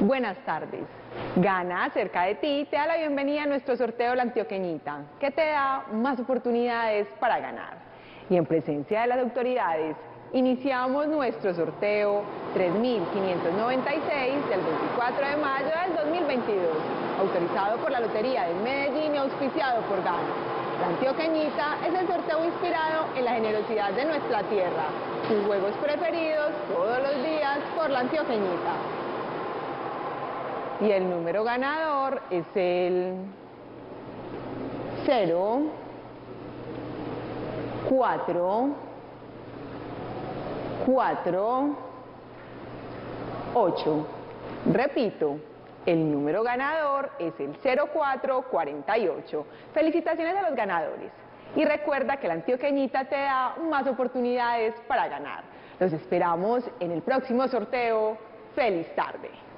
Buenas tardes. Gana cerca de ti te da la bienvenida a nuestro sorteo La Antioqueñita, que te da más oportunidades para ganar. Y en presencia de las autoridades, iniciamos nuestro sorteo 3596 del 24 de mayo del 2022, autorizado por la Lotería de Medellín y auspiciado por Gana. La Antioqueñita es el sorteo inspirado en la generosidad de nuestra tierra. Sus juegos preferidos todos los días por la Antioqueñita. Y el número ganador es el 0, 4, 4, 8. Repito, el número ganador es el 0448. Felicitaciones a los ganadores. Y recuerda que la Antioqueñita te da más oportunidades para ganar. Los esperamos en el próximo sorteo. ¡Feliz tarde!